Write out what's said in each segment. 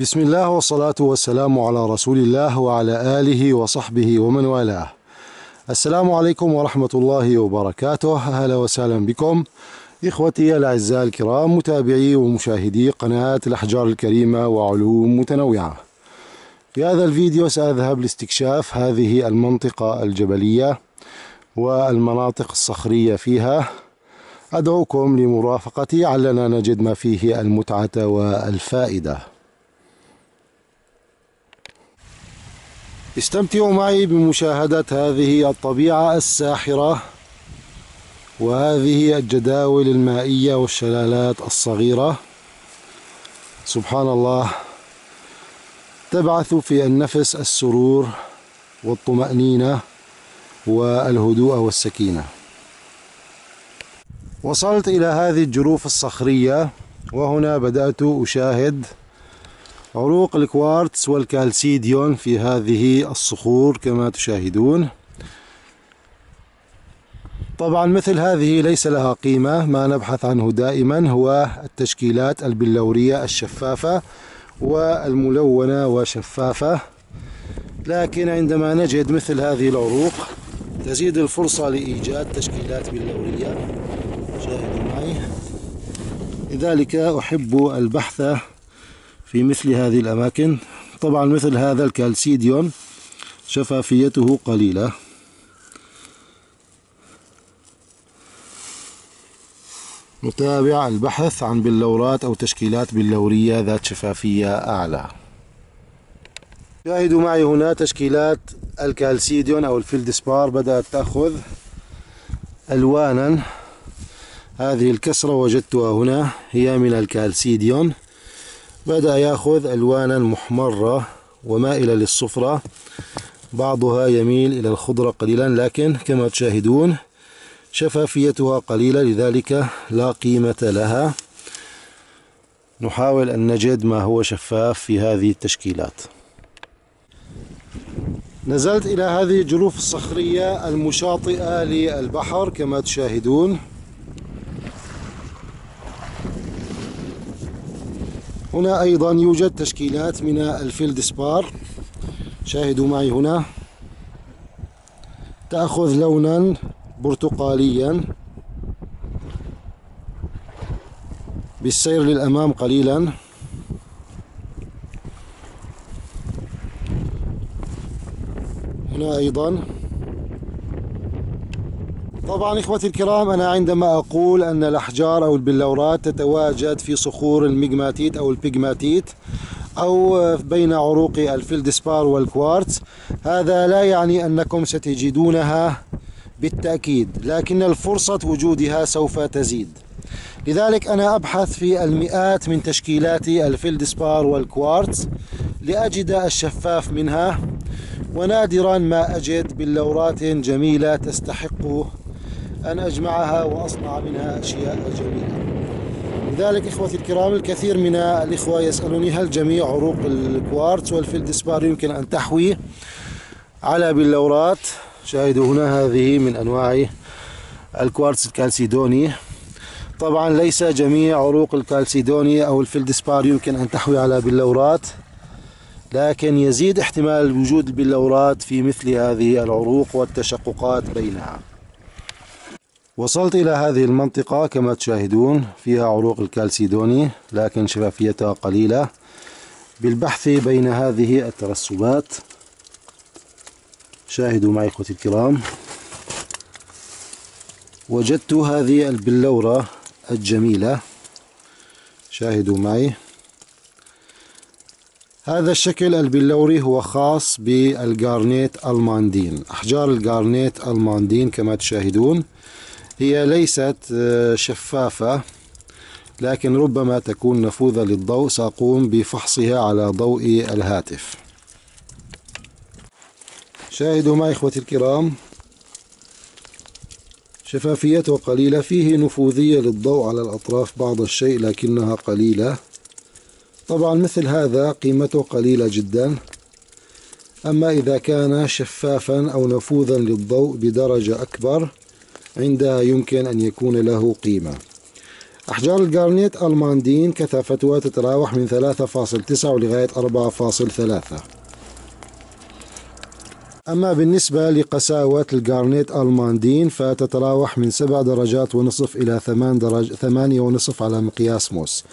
بسم الله والصلاة والسلام على رسول الله وعلى آله وصحبه ومن والاه السلام عليكم ورحمة الله وبركاته أهلا وسهلا بكم إخوتي الأعزاء الكرام متابعي ومشاهدي قناة الأحجار الكريمة وعلوم متنوعة في هذا الفيديو سأذهب لاستكشاف هذه المنطقة الجبلية والمناطق الصخرية فيها أدعوكم لمرافقتي علنا نجد ما فيه المتعة والفائدة استمتعوا معي بمشاهدة هذه الطبيعة الساحرة وهذه الجداول المائية والشلالات الصغيرة. سبحان الله تبعث في النفس السرور والطمأنينة والهدوء والسكينة. وصلت إلى هذه الجروف الصخرية وهنا بدأت أشاهد عروق الكوارتز والكالسيديون في هذه الصخور كما تشاهدون. طبعا مثل هذه ليس لها قيمة ما نبحث عنه دائما هو التشكيلات البلورية الشفافة والملونة وشفافة. لكن عندما نجد مثل هذه العروق تزيد الفرصة لإيجاد تشكيلات بلورية. شاهدوا معي. لذلك أحب البحث في مثل هذه الأماكن. طبعا مثل هذا الكالسيديون شفافيته قليلة. نتابع البحث عن بلورات أو تشكيلات بلورية ذات شفافية أعلى. شاهدوا معي هنا تشكيلات الكالسيديون أو الفيلدسبار بدأت تأخذ ألوانا. هذه الكسرة وجدتها هنا هي من الكالسيديون بدأ يأخذ ألوانا محمرة ومائلة للصفرة بعضها يميل إلى الخضرة قليلا لكن كما تشاهدون شفافيتها قليلة لذلك لا قيمة لها. نحاول أن نجد ما هو شفاف في هذه التشكيلات. نزلت إلى هذه الجروف الصخرية المشاطئة للبحر كما تشاهدون. هنا أيضا يوجد تشكيلات من الفيلدسبار شاهدوا معي هنا. تأخذ لونا برتقاليا. بالسير للأمام قليلا. هنا أيضا طبعا إخوتي الكرام أنا عندما أقول أن الأحجار أو البلورات تتواجد في صخور الميغماتيت أو البيغماتيت أو بين عروق الفيلدسبار والكوارتز هذا لا يعني أنكم ستجدونها بالتأكيد لكن الفرصة وجودها سوف تزيد. لذلك أنا أبحث في المئات من تشكيلات الفيلدسبار والكوارتز لأجد الشفاف منها ونادرا ما أجد بلورات جميلة تستحق أن أجمعها وأصنع منها أشياء جميلة. لذلك إخوتي الكرام الكثير من الإخوة يسألوني هل جميع عروق الكوارتز والفيلدسبار يمكن أن تحوي على بلورات شاهدوا هنا هذه من أنواع الكوارتز الكالسيدوني. طبعا ليس جميع عروق الكالسيدوني أو الفيلدسبار يمكن أن تحوي على بلورات لكن يزيد احتمال وجود البلورات في مثل هذه العروق والتشققات بينها. وصلت إلى هذه المنطقة كما تشاهدون فيها عروق الكالسيدوني لكن شفافيتها قليلة. بالبحث بين هذه الترسبات شاهدوا معي أخوتي الكرام. وجدت هذه البلورة الجميلة. شاهدوا معي. هذا الشكل البلوري هو خاص بالجارنيت almandine. أحجار الجارنيت almandine كما تشاهدون. هي ليست آه، شفافة لكن ربما تكون نفوذة للضوء سأقوم بفحصها على ضوء الهاتف. شاهدوا معي إخوتي الكرام. شفافيته قليلة فيه نفوذية للضوء على الأطراف بعض الشيء لكنها قليلة. طبعا مثل هذا قيمته قليلة جدا. أما إذا كان شفافا أو نفوذا للضوء بدرجة أكبر عندها يمكن أن يكون له قيمة. أحجار الجارنيت ألماندين كثافتها تتراوح من 3.9 لغاية 4.3 أما بالنسبة لقساوة الجارنيت almandine فتتراوح من 7 درجات ونصف إلى 8 درج 8 ونصف على مقياس موس.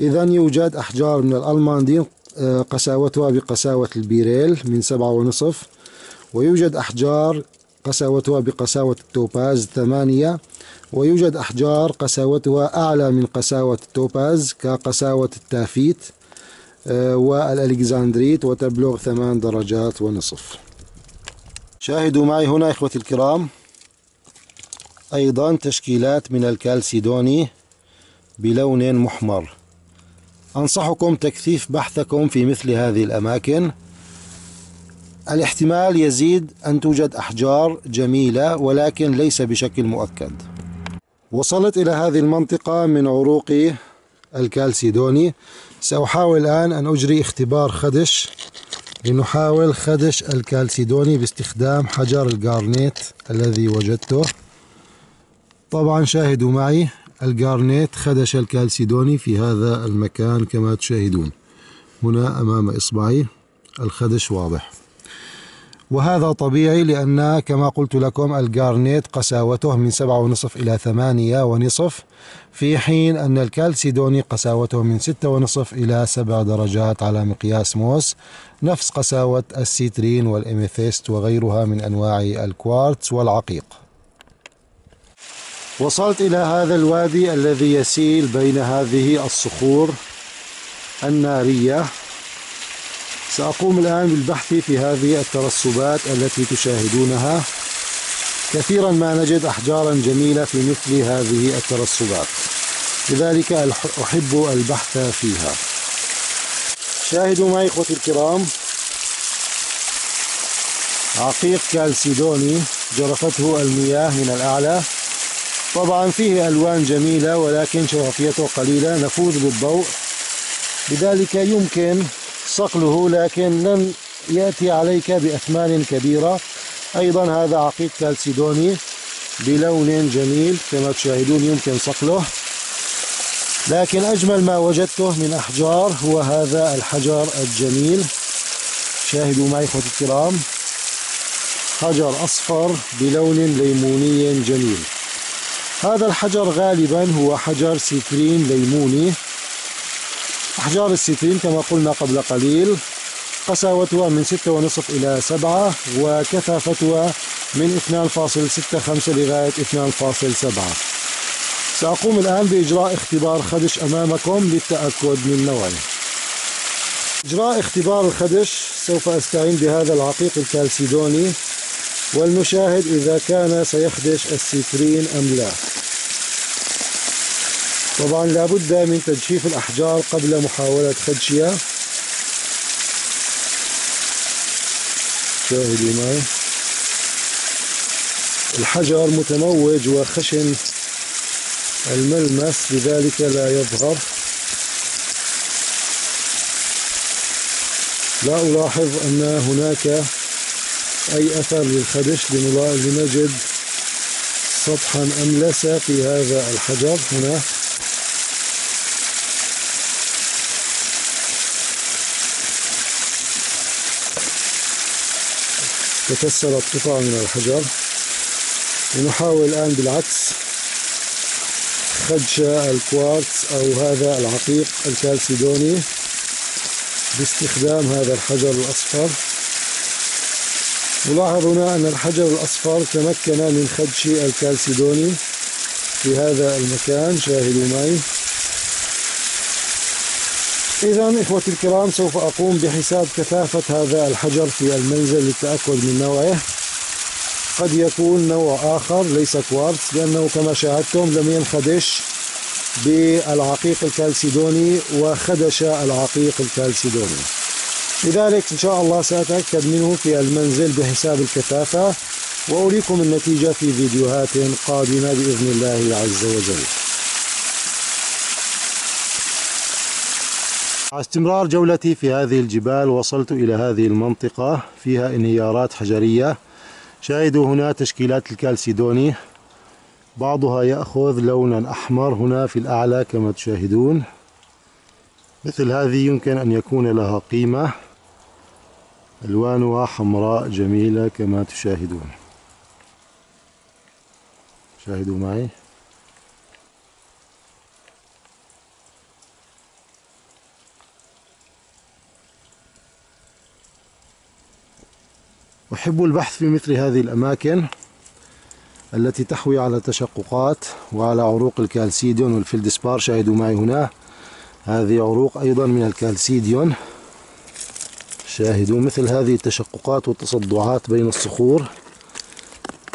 إذا يوجد أحجار من ال almandine آه، قساوتها بقساوة البيريل من 7 ونصف ويوجد أحجار قساوتها بقساوة التوباز 8 ويوجد أحجار قساوتها أعلى من قساوة التوباز كقساوة ال taaffeite آه، والألكزاندريت وتبلغ 8 درجات ونصف. شاهدوا معي هنا إخوتي الكرام أيضا تشكيلات من الكالسيدوني بلون محمر. أنصحكم تكثيف بحثكم في مثل هذه الأماكن. الاحتمال يزيد أن توجد أحجار جميلة ولكن ليس بشكل مؤكد. وصلت إلى هذه المنطقة من عروق الكالسيدوني. سأحاول الآن أن أجري اختبار خدش لنحاول خدش الكالسيدوني باستخدام حجر الجارنيت الذي وجدته. طبعا شاهدوا معي الجارنيت خدش الكالسيدوني في هذا المكان كما تشاهدون. هنا أمام إصبعي الخدش واضح. وهذا طبيعي لأن كما قلت لكم الجارنيت قساوته من سبعة ونصف إلى ثمانية ونصف في حين أن الكالسيدوني قساوته من ستة ونصف إلى سبع درجات على مقياس موس نفس قساوة السيترين وال amethyst وغيرها من أنواع الكوارتز والعقيق. وصلت إلى هذا الوادي الذي يسيل بين هذه الصخور النارية. سأقوم الآن بالبحث في هذه الترسبات التي تشاهدونها. كثيرا ما نجد أحجارا جميلة في مثل هذه الترسبات. لذلك أحب البحث فيها. شاهدوا معي إخوتي الكرام. عقيق كالسيدوني جرفته المياه من الأعلى. طبعا فيه ألوان جميلة ولكن شفافيته قليلة. نفوذ بالضوء. لذلك يمكن صقله لكن لن يأتي عليك بأثمان كبيرة. أيضا هذا عقيق كالسيدوني بلون جميل كما تشاهدون يمكن صقله. لكن أجمل ما وجدته من أحجار هو هذا الحجر الجميل. شاهدوا معي إخوتي الكرام. حجر أصفر بلون ليموني جميل. هذا الحجر غالبا هو حجر سيترين ليموني. أحجار السيترين كما قلنا قبل قليل. قساوتها من ستة ونصف إلى سبعة وكثافتها من 2.65 لغاية 2.7 سأقوم الآن بإجراء اختبار خدش أمامكم للتأكد من نوعه. إجراء اختبار الخدش سوف أستعين بهذا العقيق الكالسيدوني والمشاهد إذا كان سيخدش السيترين أم لا. طبعا لابد من تجفيف الأحجار قبل محاولة خدشها. شاهدوا معي. الحجر متموج وخشن. الملمس لذلك لا يظهر. لا ألاحظ أن هناك أي أثر للخدش لنجد سطحا أملس في هذا الحجر هنا. تكسرت قطع من الحجر. ونحاول الآن بالعكس خدش الكوارتز أو هذا العقيق الكالسيدوني باستخدام هذا الحجر الأصفر. نلاحظ هنا أن الحجر الأصفر تمكن من خدش الكالسيدوني في هذا المكان. شاهدوا معي. إذا إخوتي الكرام سوف أقوم بحساب كثافة هذا الحجر في المنزل للتأكد من نوعه. قد يكون نوع آخر ليس كوارتز لأنه كما شاهدتم لم ينخدش بالعقيق الكالسيدوني وخدش العقيق الكالسيدوني. لذلك إن شاء الله سأتأكد منه في المنزل بحساب الكثافة وأريكم النتيجة في فيديوهات قادمة بإذن الله عز وجل. مع استمرار جولتي في هذه الجبال وصلت إلى هذه المنطقة فيها انهيارات حجرية. شاهدوا هنا تشكيلات الكالسيدوني. بعضها يأخذ لونا أحمر هنا في الأعلى كما تشاهدون. مثل هذه يمكن أن يكون لها قيمة. ألوانها حمراء جميلة كما تشاهدون. شاهدوا معي. أحب البحث في مثل هذه الأماكن التي تحوي على تشققات وعلى عروق الكالسيديون والفلدسبار شاهدوا معي هنا. هذه عروق أيضا من الكالسيديون شاهدوا مثل هذه التشققات والتصدعات بين الصخور.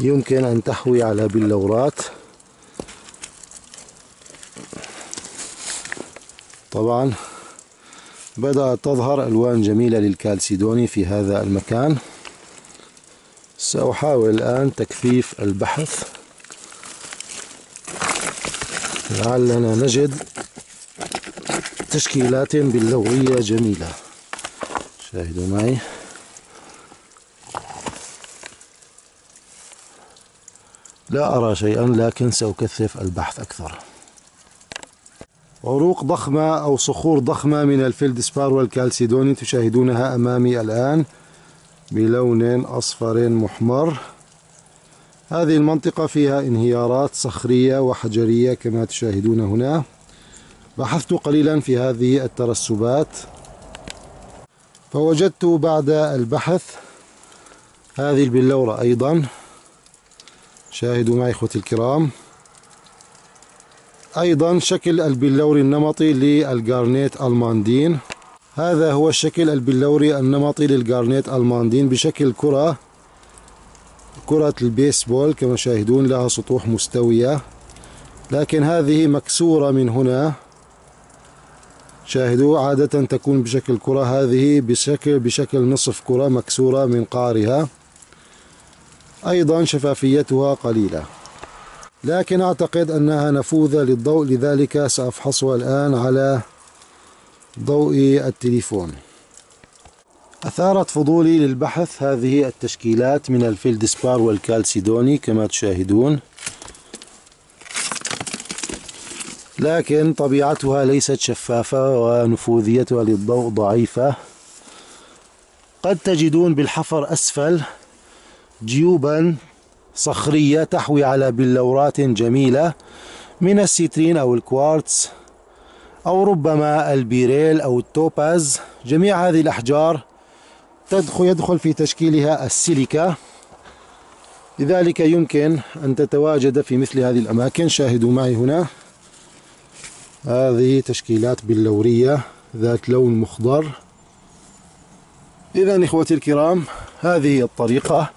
يمكن أن تحوي على بلورات. طبعا بدأت تظهر ألوان جميلة للكالسيدوني في هذا المكان. سأحاول الآن تكثيف البحث. لعلنا نجد تشكيلات بلورية جميلة. شاهدوا معي. لا أرى شيئا لكن سأكثف البحث أكثر. عروق ضخمة أو صخور ضخمة من الفيلدسبار والكالسيدوني تشاهدونها أمامي الآن. بلون أصفر محمر. هذه المنطقة فيها انهيارات صخرية وحجرية كما تشاهدون هنا. بحثت قليلا في هذه الترسبات. فوجدت بعد البحث هذه البلورة أيضا. شاهدوا معي إخوتي الكرام. أيضا شكل البلوري النمطي للجارنيت الماندين. هذا هو الشكل البلوري النمطي للجارنيت الماندين بشكل كرة كرة البيسبول كما شاهدون لها سطوح مستوية. لكن هذه مكسورة من هنا. شاهدوا عادة تكون بشكل كرة هذه بشكل بشكل نصف كرة مكسورة من قارها. أيضا شفافيتها قليلة. لكن أعتقد أنها نفوذة للضوء لذلك سأفحصها الآن على ضوء التليفون. أثارت فضولي للبحث هذه التشكيلات من الفيلدسبار والكالسيدوني كما تشاهدون. لكن طبيعتها ليست شفافة ونفوذيتها للضوء ضعيفة. قد تجدون بالحفر أسفل جيوبا صخرية تحوي على بلورات جميلة من السيترين أو الكوارتز. أو ربما البيريل أو التوباز. جميع هذه الأحجار تدخل يدخل في تشكيلها السيليكا. لذلك يمكن أن تتواجد في مثل هذه الأماكن. شاهدوا معي هنا. هذه تشكيلات بلورية ذات لون مخضر. إذا إخوتي الكرام هذه الطريقة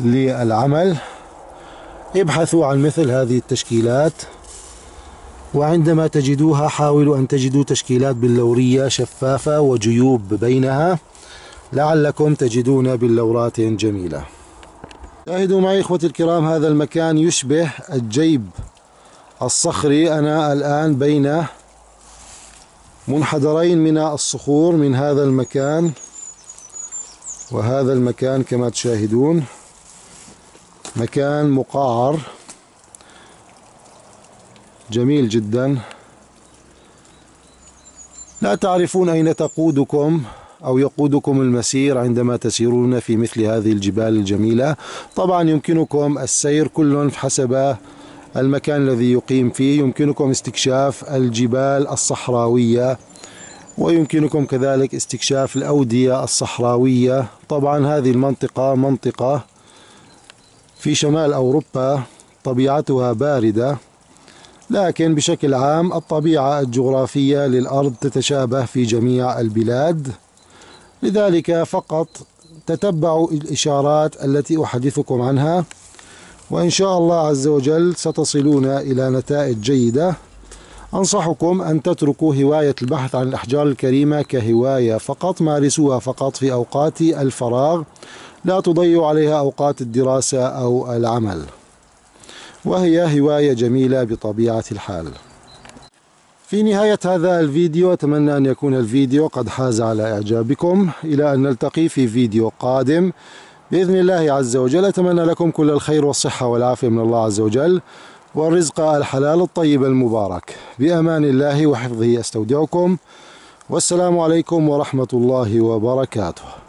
للعمل. ابحثوا عن مثل هذه التشكيلات. وعندما تجدوها حاولوا أن تجدوا تشكيلات بلورية شفافة وجيوب بينها. لعلكم تجدون بلورات جميلة. شاهدوا معي إخوتي الكرام هذا المكان يشبه الجيب الصخري. أنا الآن بين منحدرين من الصخور من هذا المكان وهذا المكان كما تشاهدون مكان مقعر جميل جدا. لا تعرفون أين تقودكم أو يقودكم المسير عندما تسيرون في مثل هذه الجبال الجميلة. طبعا يمكنكم السير كل حسب المكان الذي يقيم فيه. يمكنكم استكشاف الجبال الصحراوية ويمكنكم كذلك استكشاف الأودية الصحراوية. طبعا هذه المنطقة منطقة في شمال أوروبا طبيعتها باردة. لكن بشكل عام الطبيعة الجغرافية للأرض تتشابه في جميع البلاد. لذلك فقط تتبعوا الإشارات التي أحدثكم عنها وإن شاء الله عز وجل ستصلون إلى نتائج جيدة. أنصحكم أن تتركوا هواية البحث عن الأحجار الكريمة كهواية فقط مارسوها فقط في أوقات الفراغ. لا تضيعوا عليها أوقات الدراسة أو العمل. وهي هواية جميلة بطبيعة الحال. في نهاية هذا الفيديو أتمنى أن يكون الفيديو قد حاز على إعجابكم. إلى أن نلتقي في فيديو قادم. بإذن الله عز وجل أتمنى لكم كل الخير والصحة والعافية من الله عز وجل والرزق الحلال الطيب المبارك. بأمان الله وحفظه أستودعكم. والسلام عليكم ورحمة الله وبركاته.